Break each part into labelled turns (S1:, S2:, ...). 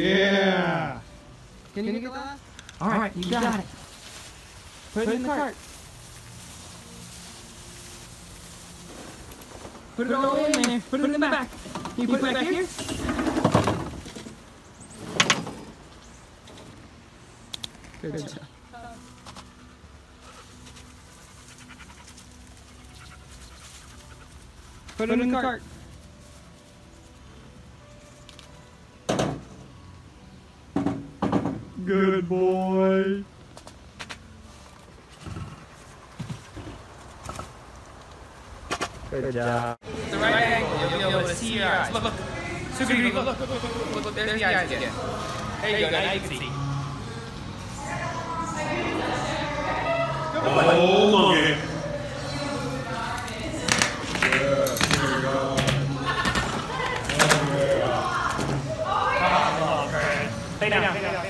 S1: Yeah. Can you, Can you get, get that? All right, All right you, you got, got it. it. Put, Put it in, the cart. Put it all in there. Put, it in the back. Can you, put, put it back, back here? here? Good job. Put, it in, in the cart. cart.
S2: Good boy. Good job.
S1: The right angle, you'll be able to see your eyes. Look, look. Super look, look, look, look, look, look, look, there's the eyes again. There you go, now you can see.
S2: Oh, monkey.
S1: Lay down, lay down,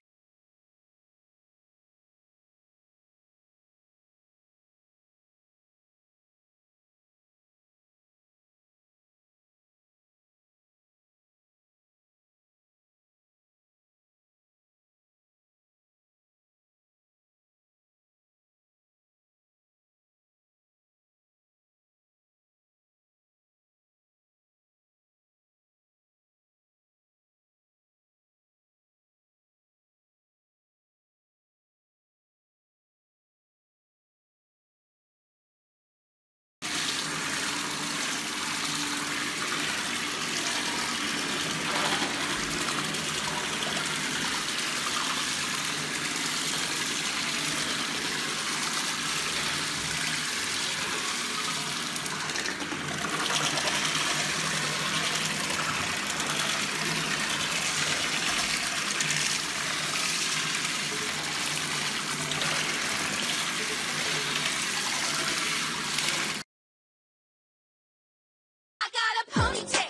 S2: Thanks.